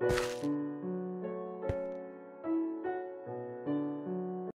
you